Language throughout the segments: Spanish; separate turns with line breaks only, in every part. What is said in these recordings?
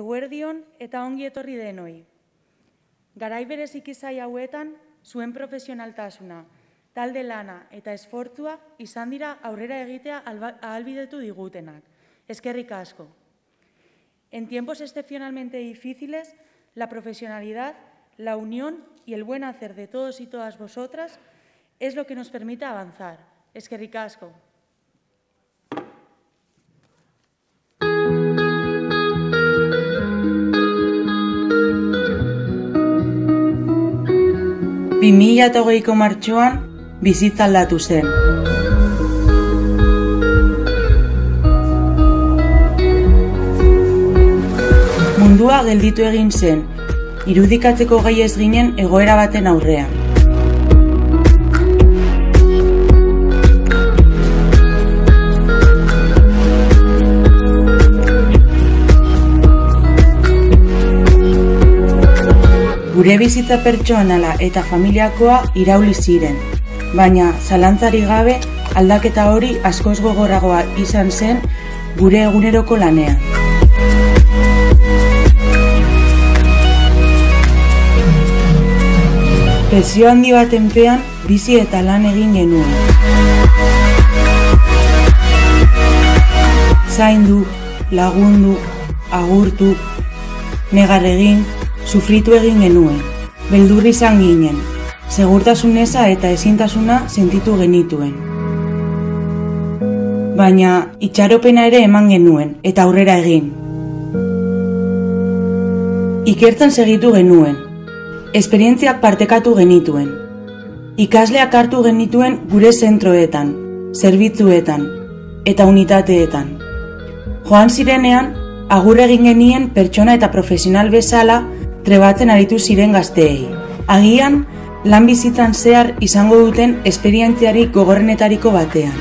eguerdion eta ongi etorri denoi. Garai berezik izai hauetan, zuen profesionaltasuna, talde lana eta esfortzua izan dira aurrera egitea ahalbidetu digutenak. Eskerrik asko. En tiempos excepcionalmente difíciles, la profesionalidad, la unión y el buen hacer de todos y todas vosotras es lo que nos permite avanzar. Eskerrik asko. Bi mila eta hogeiko martxoan bizitza aldatu zen. Mundua gelditu egin zen, irudikatzeko gai ez ginen egoera baten aurrean. Gure bizitza pertsonala eta familiakoa irauli ziren, baina zalantzari gabe aldaketa hori askoz gogorragoa izan zen gure eguneroko lanean. Presio handi baten pean bizi eta lan egin genuen. Zaindu, lagundu, agurtu, negar egin, sufritu egin genuen, beldur izan ginen, segurtasuneza eta ezintasuna sentitu genituen. Baina itxaropena ere eman genuen eta aurrera egin. Ikertzen segitu genuen, esperientziak partekatu genituen. Ikasleak hartu genituen gure zentroetan, zerbitzuetan eta unitateetan. Joan zirenean, agur egin genien pertsona eta profesional bezala trebatzen aritu ziren gazteei. Agian, lan bizitzan zehar izango duten esperientziari gogorrenetariko batean.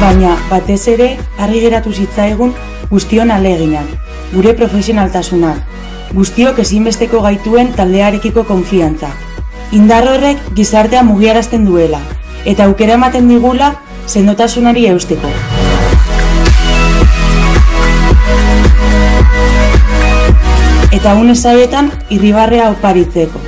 Baina, batez ere, argi geratu zitzaigun guztion aleginak, gure profesionaltasunak, guztiok ezinbesteko gaituen taldearekiko konfiantza. Indar horrek gizartea mugiarazten duela, eta aukera ematen digula sendotasunari eusteko. Eta une zaietan irribarrea oparitzeko.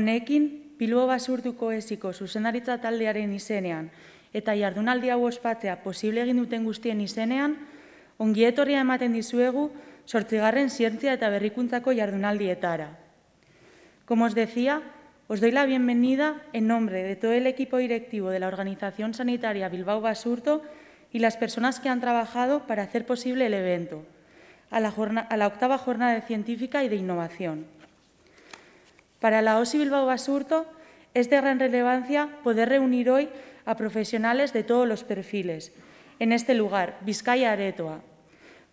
Honekin, Bilbo basurtuko eziko zuzendaritza taldearen izenean eta jardunaldi hau ospatzea posible egin duten guztien izenean, ongietorria ematen dizuegu sortzigarren zientzia eta berrikuntzako jardunaldietara. Como os decía, os doy la bienvenida en nombre de todo el equipo directivo de la Organización Sanitaria Bilbao Basurto y las personas que han trabajado para hacer posible el evento, a la, a la octava jornada científica y de innovación. Para la OSI Bilbao Basurto es de gran relevancia poder reunir hoy a profesionales de todos los perfiles en este lugar, Bizkaia Aretoa.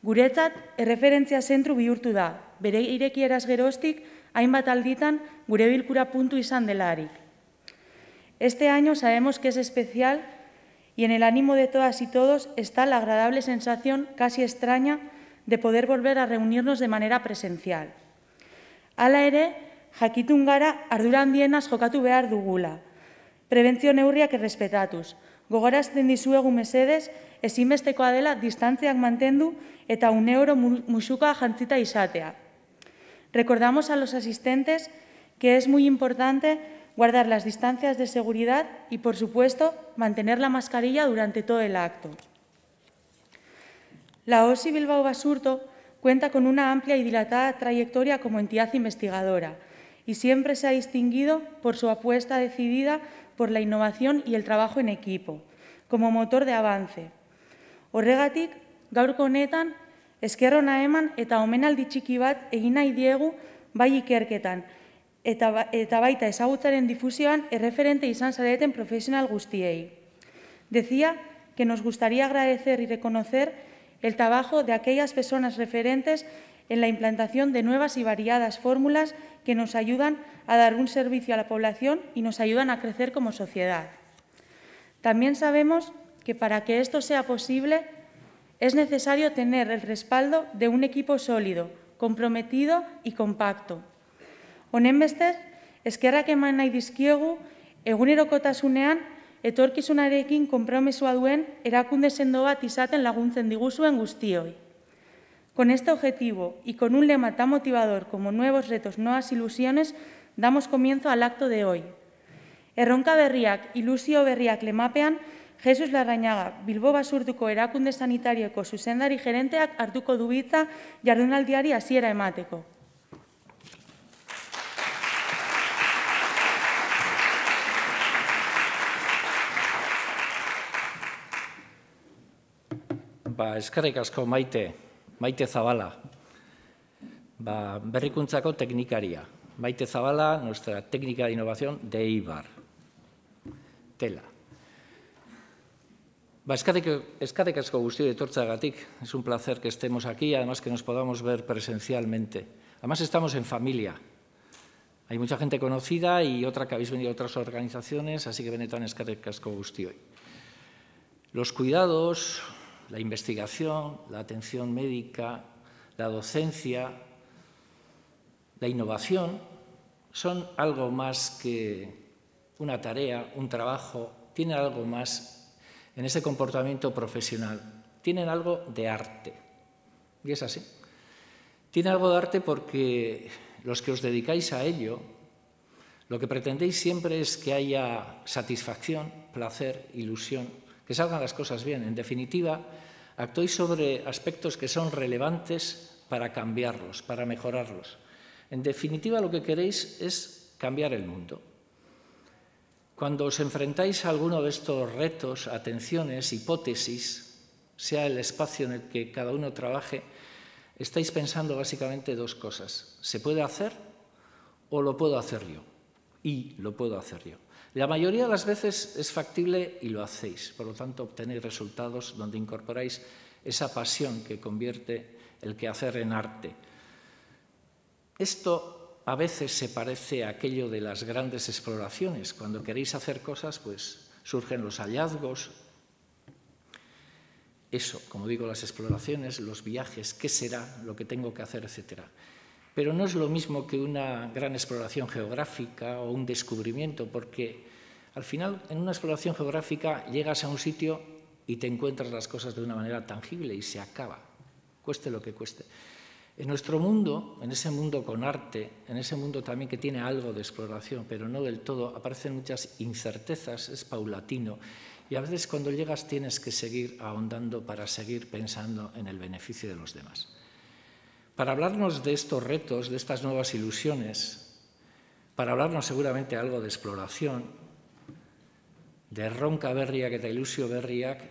Guretzat, erreferentzia zentru bihurtu da, bere irekieraz gerostik, hainbat alditan gure bilkura puntu izan delarik. Este año sabemos que es especial y en el ánimo de todas y todos está la agradable sensación casi extraña de poder volver a reunirnos de manera presencial. Hala ere, jakitun gara ardura handienaz jokatu behar dugula. Prebentzio neurriak errespetatuz. Gogorazten dizuegu mesedez, ezinbestekoa dela distantziak mantendu eta un euro musuka jantzita izatea. Recordamos a los asistentes que es muy importante guardar las distancias de seguridad y, por supuesto, mantener la mascarilla durante todo el acto. La OSI Bilbao Basurto cuenta con una amplia y dilatada trayectoria como entidad investigadora, y siempre se ha distinguido por su apuesta decidida por la innovación y el trabajo en equipo, como motor de avance. Horregatik, gaurko honetan, eskerrona eman eta omenaldi txiki bat egin nahi diegu bai ikerketan, eta, eta baita ezagutzaren difusioan erreferente izan zareten profesional guztiei. Decía que nos gustaría agradecer y reconocer el trabajo de aquellas personas referentes en la implantación de nuevas y variadas fórmulas que nos ayudan a dar un servicio a la población y nos ayudan a crecer como sociedad. También sabemos que para que esto sea posible es necesario tener el respaldo de un equipo sólido, comprometido y compacto. Honen bestez, eskerrak eman nahi dizkiegu egunerokotasunean etorkizunarekin konpromesua duen erakunde sendo bat izaten laguntzen diguzuen guztioi. Con este objetivo y con un lema tan motivador como nuevos retos, nuevas ilusiones, damos comienzo al acto de hoy. Erronka berriak, ilusio berriak lemapean, Jesus Larrañaga, Bilbo Basurtuko erakunde sanitarioko zuzendari gerenteak hartuko dubitza jardunaldiari hasiera emateko.
ba, eskerrik asko maite, maite zabala, ba, berrikuntzako. Maite zabala, nuestra técnica de innovación de IBAR. Tela. Ba, eskerrik asko guzti etortzagatik. Es un placer que estemos aquí, además que nos podamos ver presencialmente. Además estamos en familia. Hay mucha gente conocida y otra que habéis venido de otras organizaciones, así que benetan eskerrik asko guzti. Los cuidados, la investigación, la atención médica, la docencia, la innovación, son algo más que una tarea, un trabajo, tienen algo más en ese comportamiento profesional, tienen algo de arte. Y es así. Tiene algo de arte porque los que os dedicáis a ello, lo que pretendéis siempre es que haya satisfacción, placer, ilusión, que salgan las cosas bien. En definitiva, actuéis sobre aspectos que son relevantes para cambiarlos, para mejorarlos. En definitiva, lo que queréis es cambiar el mundo. Cuando os enfrentáis a alguno de estos retos, atenciones, hipótesis, sea el espacio en el que cada uno trabaje, estáis pensando básicamente dos cosas. ¿Se puede hacer o lo puedo hacer yo? Y lo puedo hacer yo. La mayoría de las veces es factible y lo hacéis, por lo tanto obtenéis resultados donde incorporáis esa pasión que convierte el quehacer en arte. Esto a veces se parece a aquello de las grandes exploraciones. Cuando queréis hacer cosas, pues surgen los hallazgos. Eso, como digo, las exploraciones, los viajes, qué será lo que tengo que hacer, etcétera pero no es lo mismo que una gran exploración geográfica o un descubrimiento, porque al final en una exploración geográfica llegas a un sitio y te encuentras las cosas de una manera tangible y se acaba, cueste lo que cueste. En nuestro mundo, en ese mundo con arte, en ese mundo también que tiene algo de exploración, pero no del todo, aparecen muchas incertezas, es paulatino, y a veces cuando llegas tienes que seguir ahondando para seguir pensando en el beneficio de los demás. Para hablarnos de estos retos, de estas nuevas ilusiones, para hablarnos seguramente algo de exploración, de ronca berriak eta ilusio berriak,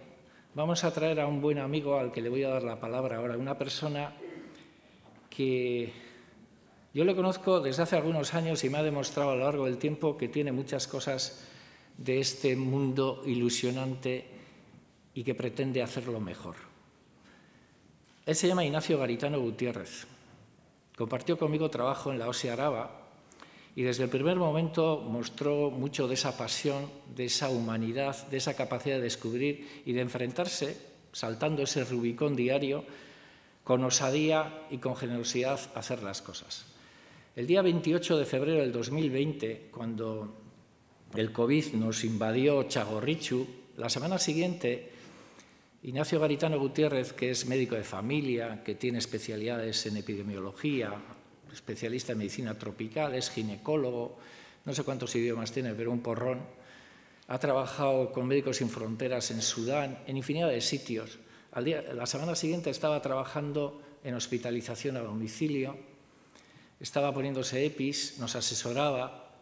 vamos a traer a un buen amigo al que le voy a dar la palabra ahora, una persona que yo le conozco desde hace algunos años y me ha demostrado a lo largo del tiempo que tiene muchas cosas de este mundo ilusionante y que pretende hacerlo mejor. Él se llama Ignacio Garitano Gutiérrez. Compartió conmigo trabajo en la OSI Araba y desde el primer momento mostró mucho de esa pasión, de esa humanidad, de esa capacidad de descubrir y de enfrentarse, saltando ese Rubicón diario, con osadía y con generosidad a hacer las cosas. El día 28 de febrero del 2020, cuando el COVID nos invadió Chagorrichu, la semana siguiente Ignacio Garitano Gutiérrez, que es médico de familia, que tiene especialidades en epidemiología, especialista en medicina tropical, es ginecólogo, no sé cuántos idiomas tiene, pero un porrón. Ha trabajado con Médicos Sin Fronteras en Sudán, en infinidad de sitios. la semana siguiente estaba trabajando en hospitalización a domicilio, estaba poniéndose EPIs, nos asesoraba.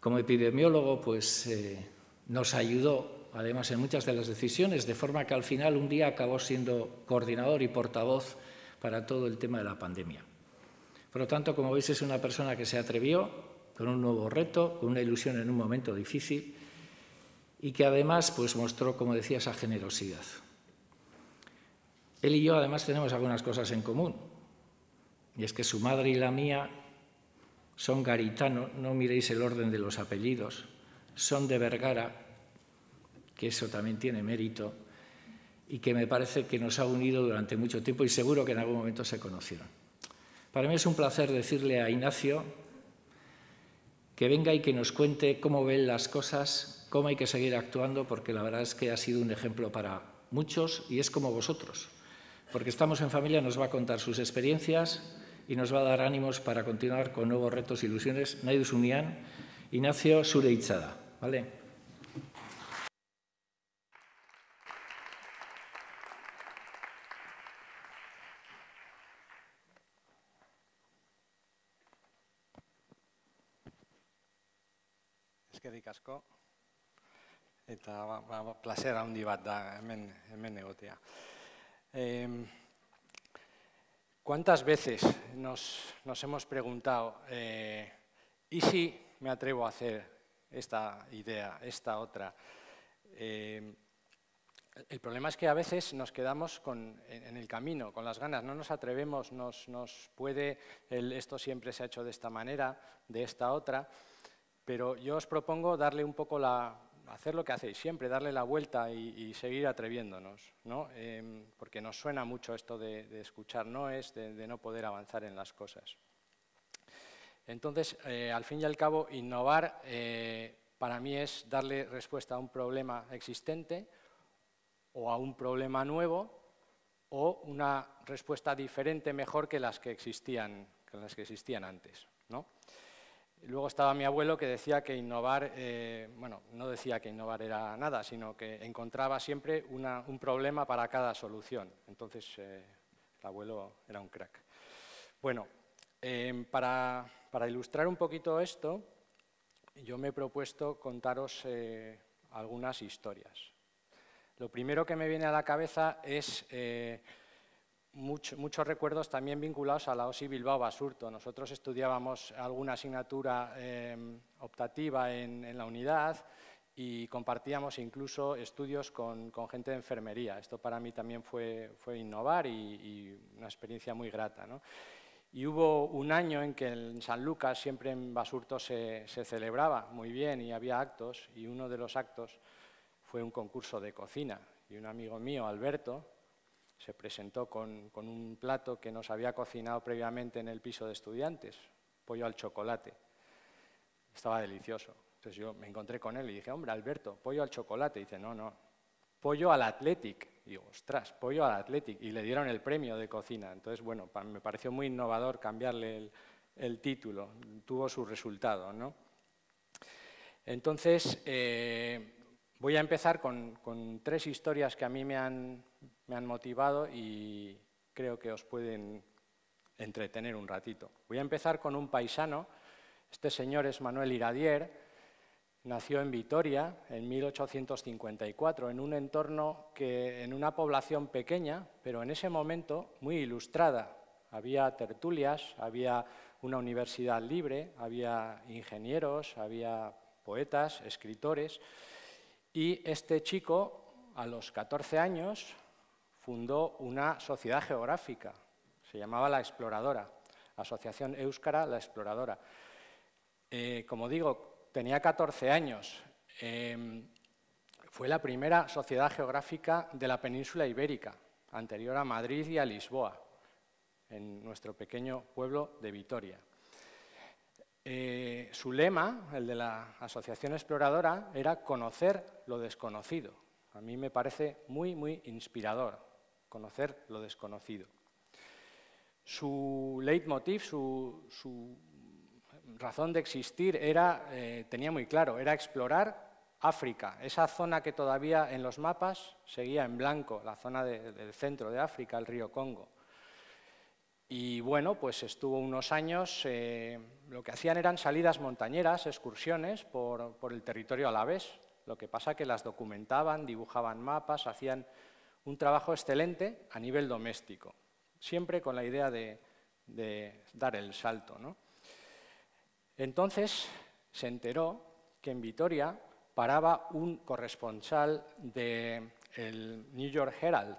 Como epidemiólogo, pues eh, nos ayudó además, en muchas de las decisiones, de forma que al final un día acabó siendo coordinador y portavoz para todo el tema de la pandemia. Por lo tanto, como veis, es una persona que se atrevió con un nuevo reto, con una ilusión en un momento difícil y que además pues, mostró, como decía, esa generosidad. Él y yo además tenemos algunas cosas en común, y es que su madre y la mía son garitano, no miréis el orden de los apellidos, son de Vergara, que eso también tiene mérito, y que me parece que nos ha unido durante mucho tiempo y seguro que en algún momento se conocieron. Para mí es un placer decirle a Ignacio que venga y que nos cuente cómo ven las cosas, cómo hay que seguir actuando, porque la verdad es que ha sido un ejemplo para muchos y es como vosotros, porque estamos en familia, nos va a contar sus experiencias y nos va a dar ánimos para continuar con nuevos retos e ilusiones. Naidus Unian, Ignacio Sureitzada. ¿vale?
Eskerrik. Eta ba, ba, handi bat da hemen, hemen egotea. Eh, ¿Cuántas veces nos, nos hemos preguntado, eh, ¿y si me atrevo a hacer esta idea, esta otra? Eh, el problema es que a veces nos quedamos con, en el camino, con las ganas, no nos atrevemos, nos, nos puede, esto siempre se ha hecho de esta manera, de esta otra, pero yo os propongo darle un poco la, hacer lo que hacéis siempre, darle la vuelta y, seguir atreviéndonos, ¿no? Em, porque nos suena mucho esto de, escuchar no es, de, no poder avanzar en las cosas. Entonces, eh, al fin y al cabo, innovar eh, para mí es darle respuesta a un problema existente o a un problema nuevo o una respuesta diferente, mejor que las que existían, que las que existían antes. ¿no? Luego estaba mi abuelo que decía que innovar, eh, bueno, no decía que innovar era nada, sino que encontraba siempre un problema para cada solución. Entonces, eh, el abuelo era un crack. Bueno, em, para, ilustrar un poquito esto, yo me he propuesto contaros eh, algunas historias. Lo primero que me viene a la cabeza es muchos recuerdos también vinculados a la OSI Bilbao Basurto. Nosotros estudiábamos alguna asignatura em, optativa en, la unidad y compartíamos incluso estudios con, gente de enfermería. Esto para mí también fue, innovar y, una experiencia muy grata. Y hubo un año en que en San Lucas, siempre en Basurto, se, se celebraba muy bien y había actos, y uno de los actos fue un concurso de cocina. Y un amigo mío, Alberto, se presentó con, un plato que nos había cocinado previamente en el piso de estudiantes, pollo al chocolate. Estaba delicioso. Entonces yo me encontré con él y dije, hombre, Alberto, pollo al chocolate. Y dice, no, no, pollo al Athletic. Y digo, ostras, pollo al Athletic. Y le dieron el premio de cocina. Entonces, bueno, me pareció muy innovador cambiarle el, título. Tuvo su resultado, ¿no? Entonces, eh, voy a empezar con, con, tres historias que a mí me han, me han motivado y creo que os pueden entretener un ratito. Voy a empezar con un paisano. Este señor es Manuel Iradier. Nació en Vitoria en 1854, en un entorno que, en una población pequeña, pero en ese momento muy ilustrada. Había tertulias, había una universidad libre, había ingenieros, había poetas, escritores. Y este chico, a los 14 años, fundó una sociedad geográfica, se llamaba La Exploradora, Asociación Euskara La Exploradora. Eh, como digo, tenía 14 años. Em, fue la primera sociedad geográfica de la península ibérica, anterior a Madrid y a Lisboa, en nuestro pequeño pueblo de Vitoria. Eh, su lema, el de la Asociación Exploradora, era conocer lo desconocido. A mí me parece muy, muy inspirador conocer lo desconocido. Su leitmotiv, su, razón de existir era, eh, tenía muy claro, era explorar África, esa zona que todavía en los mapas seguía en blanco, la zona del centro de África, el río Congo. Y bueno, pues estuvo unos años, eh, lo que hacían eran salidas montañeras, excursiones por, por el territorio alavés, Lo que pasa que las documentaban, dibujaban mapas, hacían un trabajo excelente a nivel doméstico, siempre con la idea de, dar el salto. Entonces se enteró que en Vitoria paraba un corresponsal del New York Herald,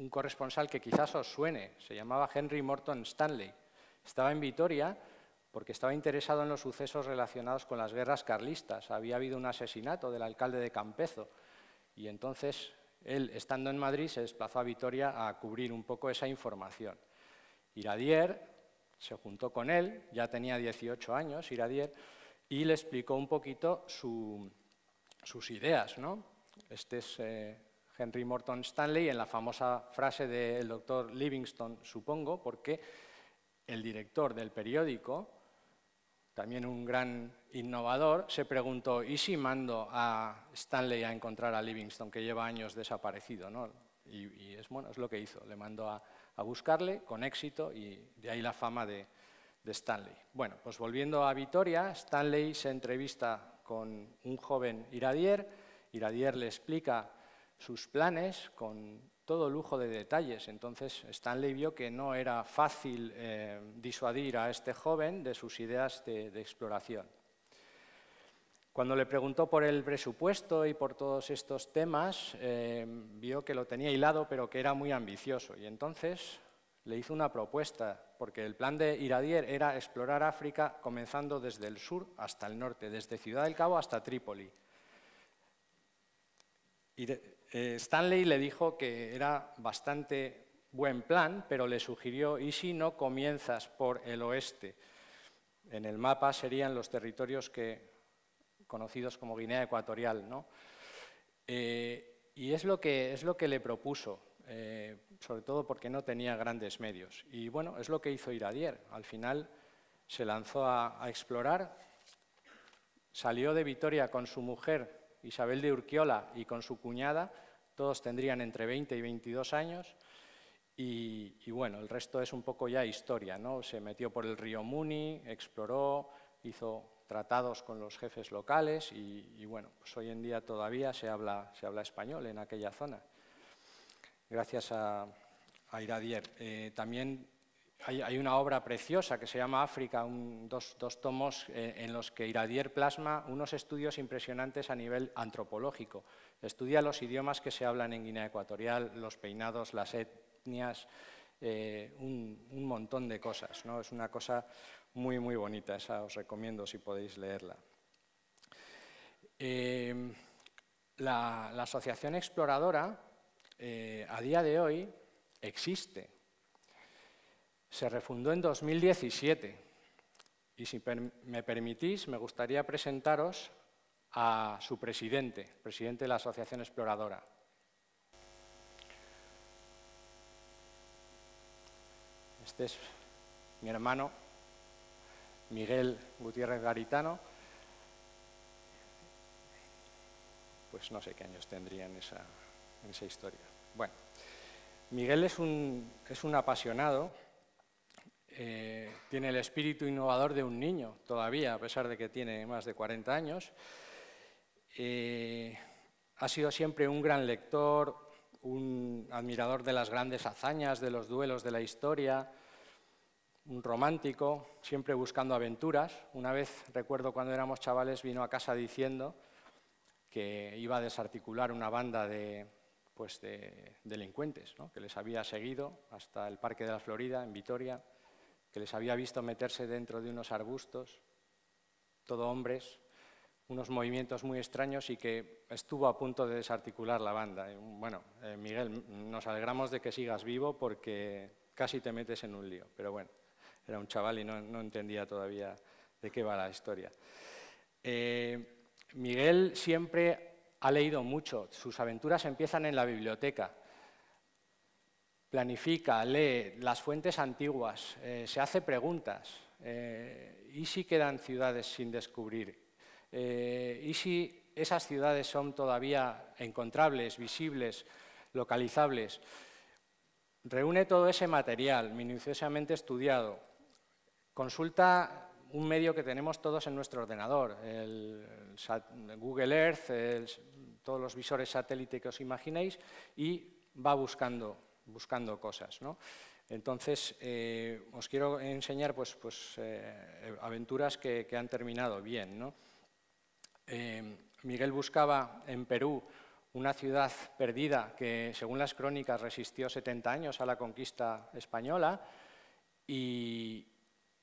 un corresponsal que quizás os suene, se llamaba Henry Morton Stanley. Estaba en Vitoria porque estaba interesado en los sucesos relacionados con las guerras carlistas. Había habido un asesinato del alcalde de Campezo y entonces él, estando en Madrid, se desplazó a Vitoria a cubrir un poco esa información. Iradier se juntó con él, ya tenía 18 años, Iradier, y le explicó un poquito sus ideas. ¿no? Este es eh, Henry Morton Stanley en la famosa frase del doctor Livingstone, supongo, porque el director del periódico, también un gran innovador, se preguntó, ¿y si mando a Stanley a encontrar a Livingstone, que lleva años desaparecido? ¿no? Y, es, bueno, es lo que hizo, le mandó a, a buscarle con éxito y de ahí la fama de, Stanley. Bueno, pues volviendo a Vitoria, Stanley se entrevista con un joven Iradier, Iradier le explica sus planes con todo lujo de detalles. Entonces Stanley vio que no era fácil eh, disuadir a este joven de sus ideas de, exploración. Cuando le preguntó por el presupuesto y por todos estos temas, eh, vio que lo tenía hilado, pero que era muy ambicioso. Y entonces le hizo una propuesta, porque el plan de Iradier era explorar África comenzando desde el sur hasta el norte, desde Ciudad del Cabo hasta Trípoli. Eh, Stanley le dijo que era bastante buen plan, pero le sugirió, ¿y si no comienzas por el oeste? En el mapa serían los territorios que, conocidos como Guinea Ecuatorial. ¿no? Eh, y es lo, que, es lo que le propuso. Eh, sobre todo porque no tenía grandes medios. Y bueno, es lo que hizo Iradier. Al final se lanzó a, explorar, salió de Vitoria con su mujer Isabel de Urquiola y con su cuñada, todos tendrían entre 20 y 22 años, y, bueno, el resto es un poco ya historia, ¿no? Se metió por el río Muni, exploró, hizo tratados con los jefes locales y, bueno, pues hoy en día todavía se habla, se habla español en aquella zona gracias a, Iradier. Eh, también hay, una obra preciosa que se llama África, dos, tomos eh, en los que Iradier plasma unos estudios impresionantes a nivel antropológico. Estudia los idiomas que se hablan en Guinea Ecuatorial, los peinados, las etnias, eh, un, montón de cosas. ¿no? Es una cosa muy, muy bonita, esa os recomiendo si podéis leerla. la Asociación Exploradora eh, a día de hoy existe. Se refundó en 2017 y si me permitís me gustaría presentaros a su presidente, presidente de la Asociación Exploradora. Este es mi hermano Miguel Gutiérrez Garitano. Pues no sé qué años tendría en esa, en esa historia. Bueno, Miguel es un, es un apasionado, eh, tiene el espíritu innovador de un niño todavía, a pesar de que tiene más de 40 años. Eh, ha sido siempre un gran lector, un admirador de las grandes hazañas, de los duelos de la historia, un romántico, siempre buscando aventuras. Una vez, recuerdo cuando éramos chavales, vino a casa diciendo que iba a desarticular una banda de, pues, de delincuentes, que les había seguido hasta el Parque de la Florida, en Vitoria, que les había visto meterse dentro de unos arbustos, todo hombres, unos movimientos muy extraños y que estuvo a punto de desarticular la banda. Bueno, eh, Miguel, nos alegramos de que sigas vivo porque casi te metes en un lío, pero bueno, era un chaval y no, entendía todavía de qué va la historia. Eh, Miguel siempre ha leído mucho, sus aventuras empiezan en la biblioteca. Planifica, lee las fuentes antiguas, eh, se hace preguntas. Eh, ¿Y si quedan ciudades sin descubrir? Eh, ¿Y si esas ciudades son todavía encontrables, visibles, localizables? Reúne todo ese material minuciosamente estudiado. Consulta un medio que tenemos todos en nuestro ordenador, el Google Earth, todos los visores satélite que os imaginéis, y va buscando, buscando cosas. ¿no? Entonces, eh, os quiero enseñar pues, pues, eh, aventuras que, han terminado bien. ¿no? Eh, Miguel buscaba en Perú una ciudad perdida que, según las crónicas, resistió 70 años a la conquista española y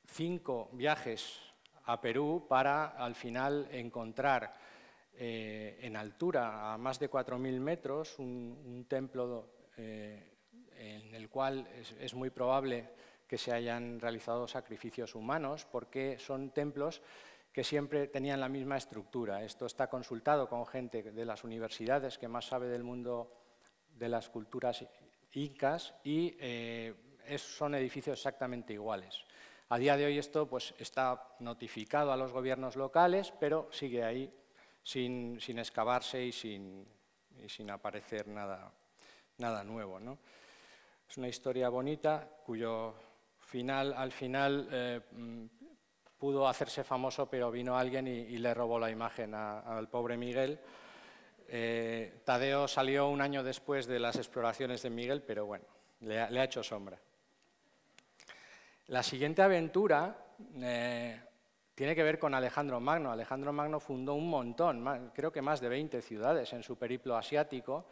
cinco viajes a Perú para, al final, encontrar en altura, a más de 4.000 metros, un, templo en el cual es, muy probable que se hayan realizado sacrificios humanos, porque son templos que siempre tenían la misma estructura. Esto está consultado con gente de las universidades que más sabe del mundo de las culturas incas y eh, son edificios exactamente iguales. A día de hoy esto pues, está notificado a los gobiernos locales, pero sigue ahí sin, excavarse y sin, sin aparecer nada, nada nuevo. ¿no? Es una historia bonita cuyo final, al final eh, mm, pudo hacerse famoso, pero vino alguien y, le robó la imagen al pobre Miguel. Eh, Tadeo salió un año después de las exploraciones de Miguel, pero bueno, le ha, hecho sombra. La siguiente aventura eh, tiene que ver con Alejandro Magno. Alejandro Magno fundó un montón, creo que más de 20 ciudades en su periplo asiático,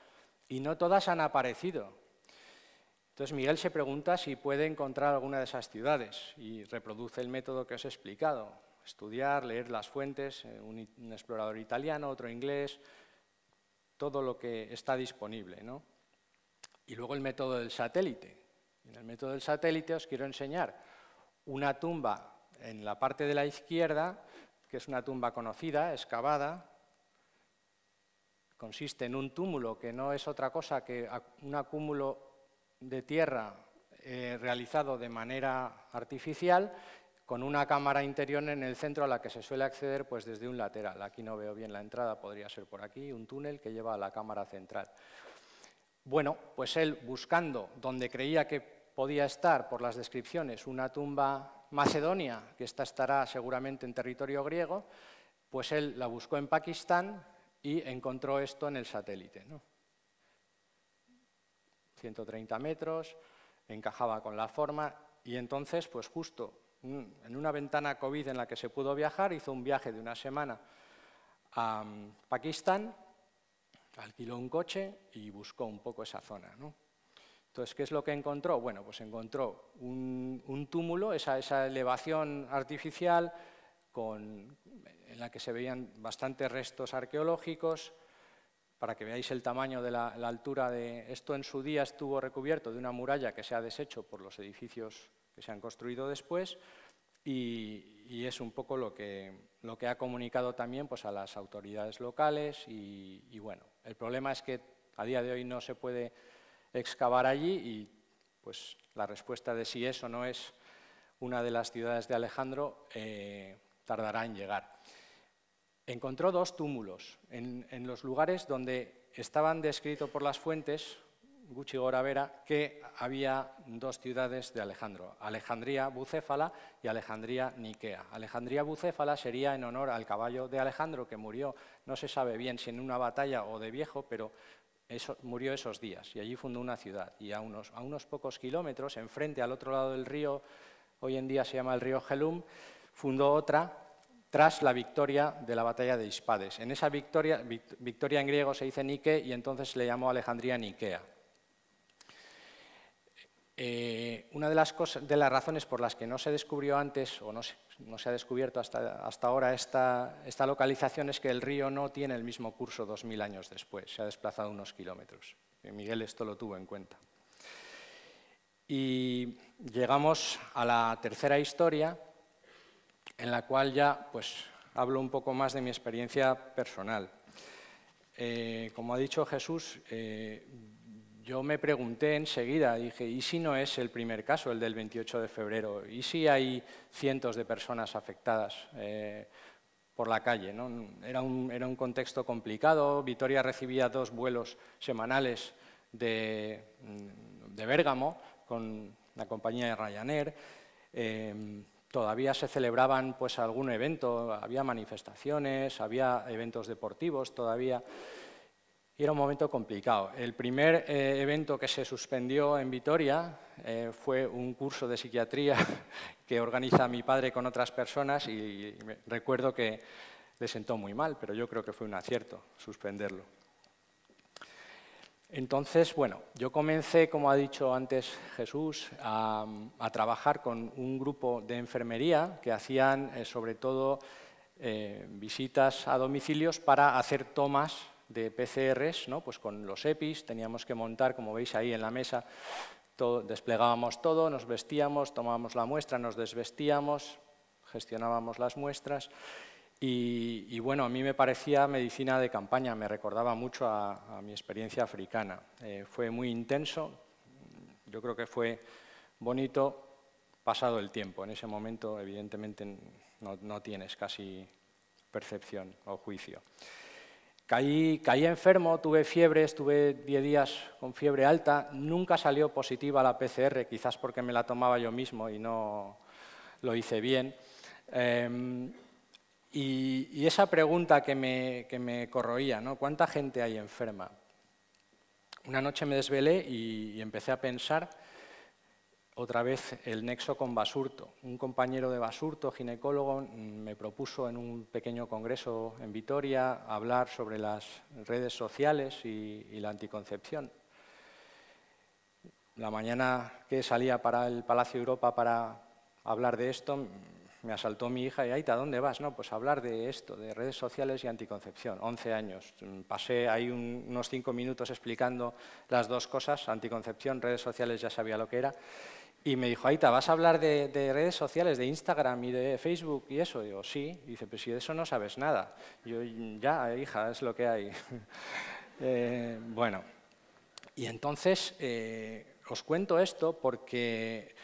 y no todas han aparecido. Entonces Miguel se pregunta si puede encontrar alguna de esas ciudades y reproduce el método que os he explicado. Estudiar, leer las fuentes, eh, un, explorador italiano, otro inglés, todo lo que está disponible. Y luego el método del satélite. En el método del satélite os quiero enseñar una tumba en la parte de la izquierda, que es una tumba conocida, excavada, consiste en un túmulo que no es otra cosa que un acúmulo de tierra eh, realizado de manera artificial con una cámara interior en el centro a la que se suele acceder pues, desde un lateral. Aquí no veo bien la entrada, podría ser por aquí, un túnel que lleva a la cámara central. Bueno, pues él buscando donde creía que podía estar, por las descripciones, una tumba macedonia, que esta estará seguramente en territorio griego, pues él la buscó en Pakistán y encontró esto en el satélite. 130 metros, encajaba con la forma y entonces, pues justo en una ventana COVID en la que se pudo viajar, hizo un viaje de una semana a mm, Pakistán, alquiló un coche y buscó un poco esa zona. Entonces, ¿qué es lo que encontró? Bueno, pues encontró un, túmulo, esa, esa, elevación artificial con, en la que se veían bastantes restos arqueológicos, para que veáis el tamaño de la, altura de esto en su día estuvo recubierto de una muralla que se ha deshecho por los edificios que se han construido después y, es un poco lo que, lo que ha comunicado también pues, a las autoridades locales y, bueno, el problema es que a día de hoy no se puede excavar allí y pues la respuesta de si eso no es una de las ciudades de Alejandro eh, tardará en llegar encontró dos túmulos en, los lugares donde estaban descritos por las fuentes, Gucci Goravera, que había dos ciudades de Alejandro, Alejandría Bucéfala y Alejandría Niquea. Alejandría Bucéfala sería en honor al caballo de Alejandro, que murió, no se sabe bien si en una batalla o de viejo, pero murió esos días y allí fundó una ciudad. Y a unos, a unos pocos kilómetros, enfrente, al otro lado del río, hoy en día se llama el río Gelum, fundó otra tras la victoria de la batalla de Ispades. En esa victoria, victoria en griego se dice Nike y entonces le llamó Alejandría Nikea. Eh, una de las, cosas, de las razones por las que no se descubrió antes o no se, ha descubierto hasta, hasta ahora esta, esta, localización es que el río no tiene el mismo curso dos mil años después, se ha desplazado unos kilómetros. Miguel esto lo tuvo en cuenta. Y llegamos a la tercera historia, en la cual ya pues, hablo un poco más de mi experiencia personal. Eh, como ha dicho Jesús, eh, yo me pregunté enseguida, dije, ¿y si no es el primer caso, el del 28 de febrero? ¿Y si hay cientos de personas afectadas eh, por la calle? Era, un, era, un, contexto complicado, Vitoria recibía dos vuelos semanales de, de Bérgamo con la compañía de Ryanair todavía se celebraban pues algún evento, había manifestaciones, había eventos deportivos todavía, y era un momento complicado. El primer eh, evento que se suspendió en Vitoria eh, fue un curso de psiquiatría que organiza mi padre con otras personas y recuerdo que le sentó muy mal, pero yo creo que fue un acierto suspenderlo. Entonces, bueno, yo comencé, como ha dicho antes Jesús, a, trabajar con un grupo de enfermería que hacían eh, sobre todo visitas a domicilios para hacer tomas de PCRs, ¿no? pues con los EPIs teníamos que montar, como veis ahí en la mesa, desplegábamos todo, nos vestíamos, tomábamos la muestra, nos desvestíamos, gestionábamos las muestras y, bueno, a mí me parecía medicina de campaña, me recordaba mucho a, mi experiencia africana. Eh, fue muy intenso, yo creo que fue bonito pasado el tiempo. En ese momento, evidentemente, no tienes casi percepción o juicio. Caí, enfermo, tuve fiebre, estuve 10 días con fiebre alta, nunca salió positiva la PCR, quizás porque me la tomaba yo mismo y no lo hice bien. Em, y, esa pregunta que me, que corroía, ¿no? ¿cuánta gente hay enferma? Una noche me desvelé y empecé a pensar otra vez el nexo con Basurto. Un compañero de Basurto, ginecólogo, me propuso en un pequeño congreso en Vitoria hablar sobre las redes sociales y, la anticoncepción. La mañana que salía para el Palacio Europa para hablar de esto, me asaltó mi hija y, Aita, ¿dónde vas? No, pues hablar de esto, de redes sociales y anticoncepción. 11 años. Pasé ahí unos cinco minutos explicando las dos cosas, anticoncepción, redes sociales, ya sabía lo que era. Y me dijo, Aita, ¿vas a hablar de, redes sociales, de Instagram y de Facebook y eso? Digo, sí. Y dice, pero si de eso no sabes nada. Yo, ya, hija, es lo que hay. Eh, bueno, y entonces eh, os cuento esto porque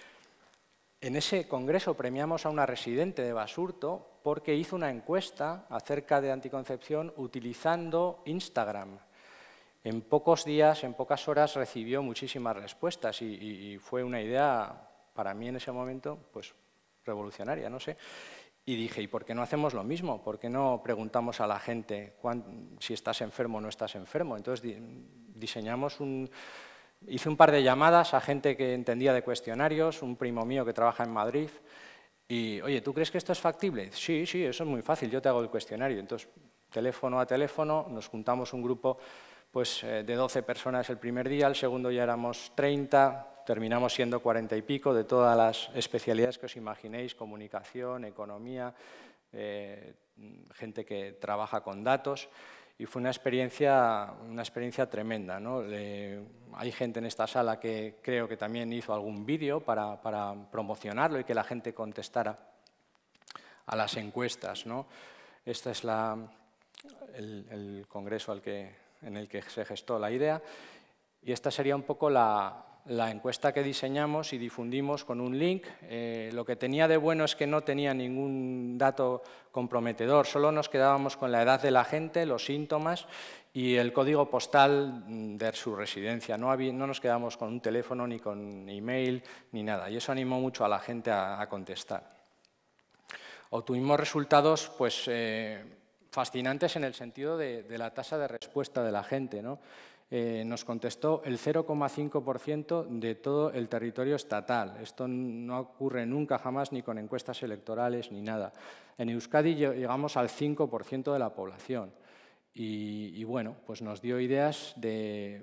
en ese congreso premiamos a una residente de Basurto porque hizo una encuesta acerca de anticoncepción utilizando Instagram. En pocos días, en pocas horas, recibió muchísimas respuestas y, fue una idea, para mí en ese momento, pues revolucionaria, no sé. Y dije, ¿y por qué no hacemos lo mismo? ¿Por qué no preguntamos a la gente si estás enfermo o no estás enfermo? Entonces diseñamos un... Hice un par de llamadas a gente que entendía de cuestionarios, un primo mío que trabaja en Madrid, y, oye, ¿tú crees que esto es factible? Sí, sí, eso es muy fácil, yo te hago el cuestionario. Entonces, teléfono a teléfono, nos juntamos un grupo pues eh, de 12 personas el primer día, el segundo ya éramos 30, terminamos siendo 40 y pico de todas las especialidades que os imaginéis, comunicación, economía, eh, gente que trabaja con datos y fue una experiencia, una experiencia tremenda. hay gente en esta sala que creo que también hizo algún vídeo para, promocionarlo y que la gente contestara a las encuestas. ¿no? Este es la, el congreso al que en el que se gestó la idea. Y esta sería un poco la, encuesta que diseñamos y difundimos con un link. Eh, lo que tenía de bueno es que no tenía ningún dato comprometedor, solo nos quedábamos con la edad de la gente, los síntomas y el código postal de su residencia. No, no nos quedamos con un teléfono, ni con email, ni nada. Y eso animó mucho a la gente a, contestar. Obtuvimos resultados pues, eh, fascinantes en el sentido de, la tasa de respuesta de la gente. ¿no? Eh, nos contestó el 0,5% de todo el territorio estatal. Esto no ocurre nunca jamás ni con encuestas electorales ni nada. En Euskadi llegamos al 5% de la población. Y, bueno, pues nos dio ideas de,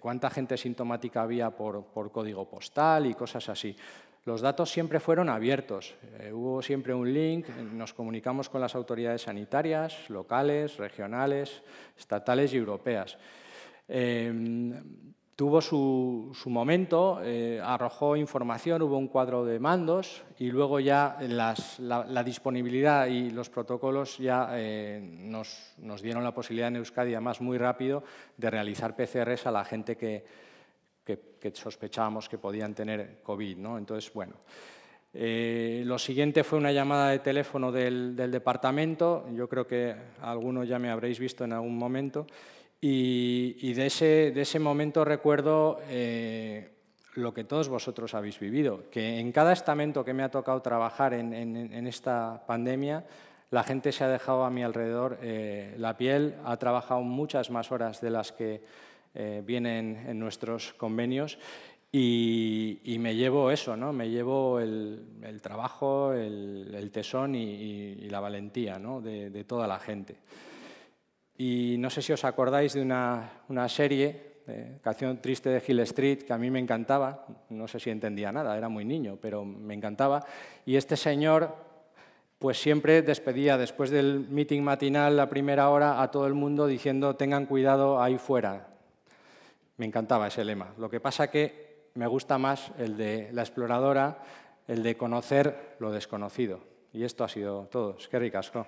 cuánta gente sintomática había por, por código postal y cosas así. Los datos siempre fueron abiertos, eh, hubo siempre un link, nos comunicamos con las autoridades sanitarias, locales, regionales, estatales y europeas. Em, tuvo su, momento, eh, arrojó información, hubo un cuadro de mandos y luego ya la, disponibilidad y los protocolos ya eh, nos, nos, dieron la posibilidad en Euskadi, además muy rápido, de realizar PCRs a la gente que, que, sospechábamos que podían tener COVID. ¿no? Entonces, bueno, eh, lo siguiente fue una llamada de teléfono del, departamento, yo creo que algunos ya me habréis visto en algún momento, y, de, ese, de, ese, momento recuerdo eh, lo que todos vosotros habéis vivido, que en cada estamento que me ha tocado trabajar en, esta pandemia, la gente se ha dejado a mi alrededor eh, la piel, ha trabajado muchas más horas de las que eh, vienen en nuestros convenios y, me llevo eso, ¿no? me llevo el, trabajo, el, tesón y, la valentía de, toda la gente. Y no sé si os acordáis de una, una serie Canción Triste de Hill Street, que a mí me encantaba, no sé si entendía nada, era muy niño, pero me encantaba. Y este señor, pues siempre despedía después del meeting matinal, la primera hora, a todo el mundo diciendo tengan cuidado ahí fuera. Me encantaba ese lema. Lo que pasa que me gusta más el de la exploradora, el de conocer lo desconocido. Y esto ha sido todo. Es que ricasco.